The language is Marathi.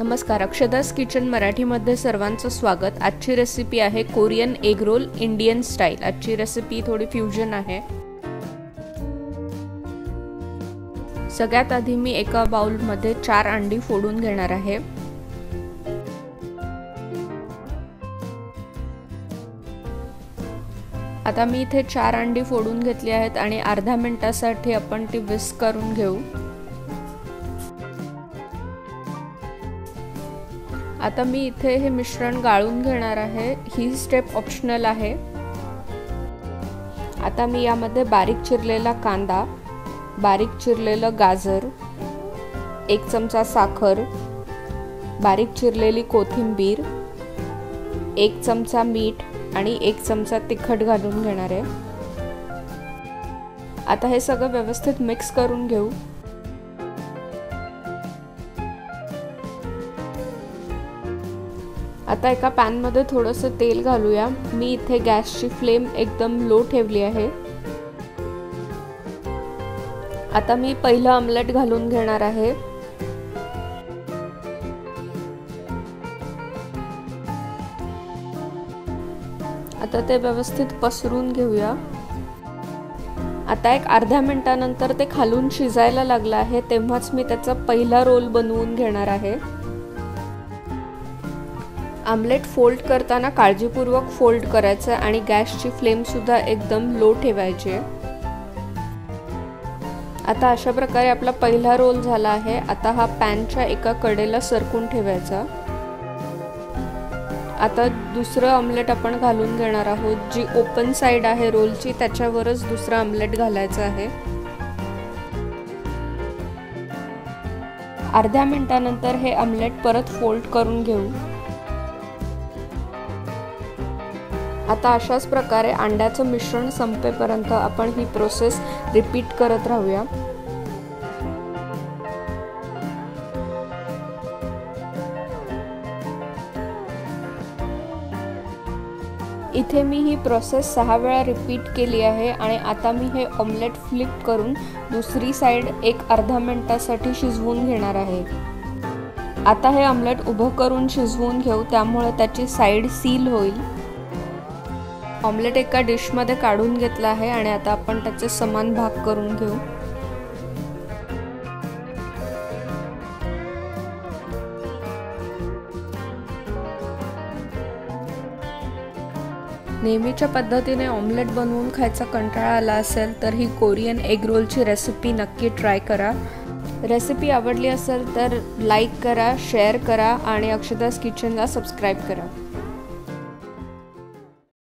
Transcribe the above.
नमस्कार अक्षदास किचन मराठीमध्ये सर्वांचं स्वागत. आजची रेसिपी आहे Korean egg roll Indian style. आजची रेसिपी थोडी फ्युजन आहे. सगळ्यात आधी मी एका बाउलमध्ये चार अंडी फोडून घेणार आहे. आता मी इथे चार अंडी फोडून घेतली आहेत आणि अर्ध्या मिनिटासाठी आपण ती विस्क करून घेऊ. आता मी इथे हे मिश्रण गाळून घेणार आहे. ही स्टेप ऑप्शनल आहे. आता मी यामध्ये बारीक चिरलेला कांदा बारीक चिरलेलं गाजर एक चमचा साखर बारीक चिरलेली कोथिंबीर एक चमचा मीठ आणि एक चमचा तिखट घालून घेणार आहे. आता हे सगळं व्यवस्थित मिक्स करून घेऊ. आता एका पॅनमध्ये थोडंसं तेल घालूया. मी इथे गॅसची फ्लेम एकदम लो ठेवली आहे. आता मी पहिलं आमलेट घालून घेणार आहे. आता ते व्यवस्थित पसरून घेऊया. आता एक अर्ध्या मिनिटानंतर ते खालून शिजायला लागलं आहे तेव्हाच मी त्याचा पहिला रोल बनवून घेणार आहे. आमलेट फोल्ड करताना काळजीपूर्वक फोल्ड करायचं आणि गॅसची फ्लेमसुद्धा एकदम लो ठेवायची. आता अशा प्रकारे आपला पहिला रोल झाला आहे. आता हा पॅनच्या एका कडेला सरकून ठेवायचा. आता दुसरं ऑमलेट आपण घालून घेणार आहोत. जी ओपन साईड आहे रोलची त्याच्यावरच दुसरं ऑमलेट घालायचं आहे. अर्ध्या मिनिटानंतर हे ऑमलेट परत फोल्ड करून घेऊ. आता अशाच प्रकारे अंड्याचं मिश्रण संपेपर्यंत आपण ही प्रोसेस रिपीट करत राहूया. इथे मी ही प्रोसेस सहा वेळा रिपीट केली आहे आणि आता मी हे ऑमलेट फ्लिप करून दुसरी साईड एक अर्धा मिनटासाठी शिजवून घेणार आहे. आता हे ऑमलेट उभं करून शिजवून घेऊ त्यामुळे त्याची साईड सील होईल. ऑमलेट एका डिशमध्ये काढून घेतला आहे आणि आता आपण त्याचे समान भाग करून घेऊ. नेहमीच्या पद्धतीने ऑमलेट बनवून खायचा कंटाळा आला असेल तर ही कोरियन एग रोलची रेसिपी नक्की ट्राय करा. रेसिपी आवडली असेल तर लाईक करा शेअर करा आणि अक्षदास किचनला सबस्क्राईब करा.